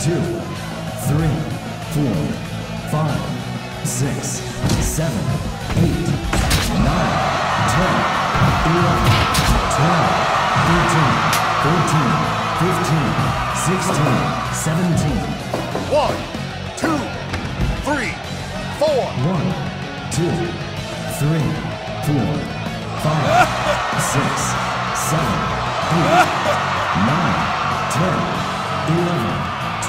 two, three, four, five, six, seven, eight, nine, ten, eleven, twelve, thirteen, fourteen, fifteen, sixteen, seventeen. One, two, three, four. One, two, three, four, five, six, seven, eight, nine,